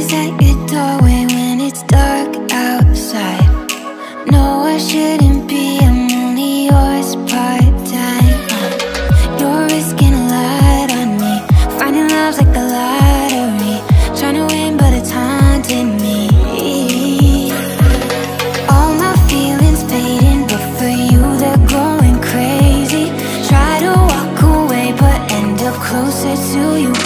Is at your doorway when it's dark outside. No, I shouldn't be, I'm only yours part-time. You're risking a lot on me Finding love's like the lottery. Trying to win, but it's haunting me. All my feelings fading, but for you they're going crazy. Try to walk away, but end up closer to you.